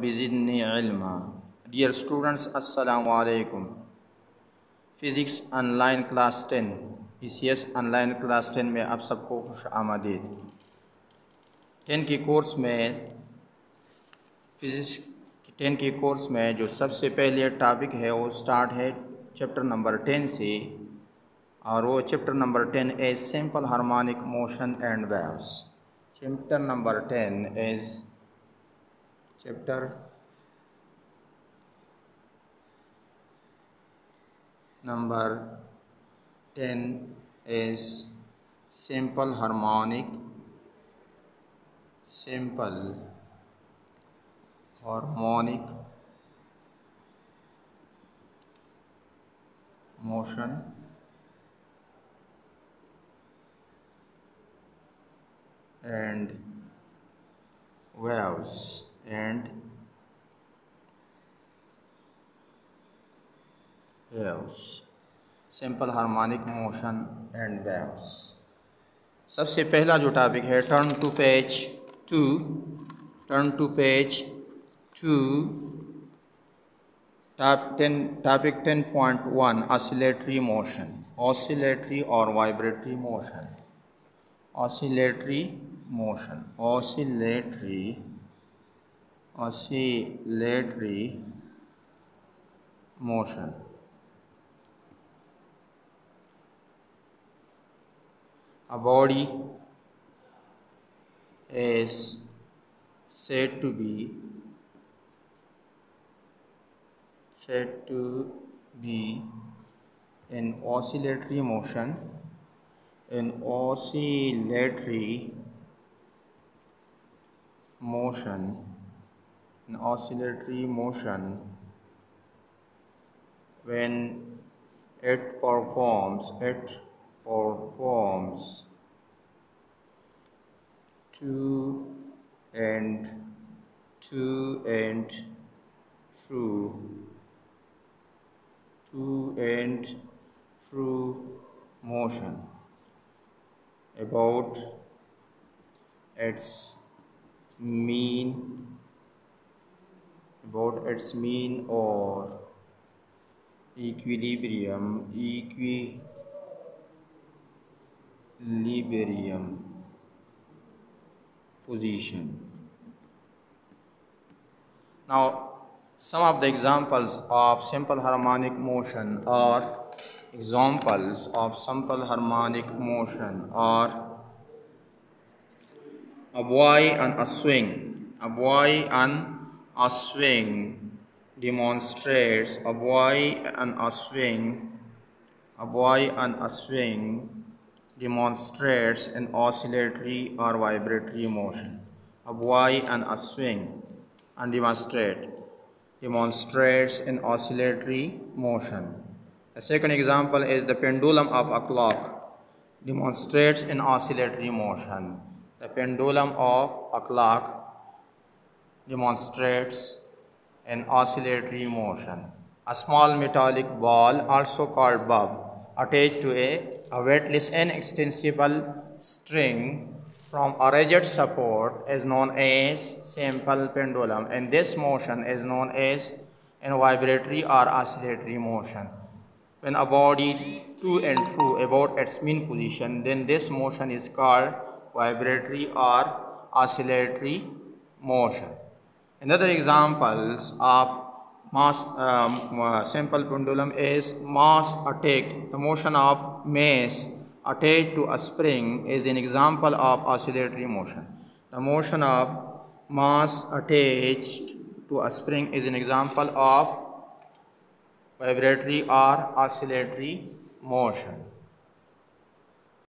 Zidni ilma. Dear students, Assalamu alaikum. Physics online class ten P C S online class ten में आप सबको खुश आमदीद ten की कोर्स में फिज़िक्स टेन के कोर्स में जो सबसे पहले टॉपिक है वो स्टार्ट है चैप्टर नंबर टेन से और वो chapter number ten is simple harmonic motion and waves chapter number ten is chapter number 10 is simple harmonic simple harmonic motion and waves and waves simple harmonic motion and waves सबसे पहला जो topic है turn to page two turn to page two top ten topic ten point one oscillatory motion oscillatory और vibratory motion oscillatory motion. Oscillatory oscillatory motion. A body is said to be said to be in oscillatory motion. In oscillatory motion an oscillatory motion when it performs it performs two and two and through two and through motion about its mean about its mean or equilibrium equilibrium position. Now, some of the examples of simple harmonic motion are examples of simple harmonic motion are a boy and a swing. A boy and a swing demonstrates a boy and a swing. A boy and a swing demonstrates an oscillatory or vibratory motion. A boy and a swing and demonstrate demonstrates an oscillatory motion. A second example is the pendulum of a clock demonstrates an oscillatory motion. The pendulum of a clock demonstrates an oscillatory motion. A small metallic ball, also called bulb, attached to a, a weightless and extensible string from a rigid support is known as simple pendulum and this motion is known as an vibratory or oscillatory motion. When a body to and fro about its mean position then this motion is called vibratory or oscillatory motion. Another examples of mass um, uh, simple pendulum is mass attack. The motion of mass attached to a spring is an example of oscillatory motion. The motion of mass attached to a spring is an example of vibratory or oscillatory motion.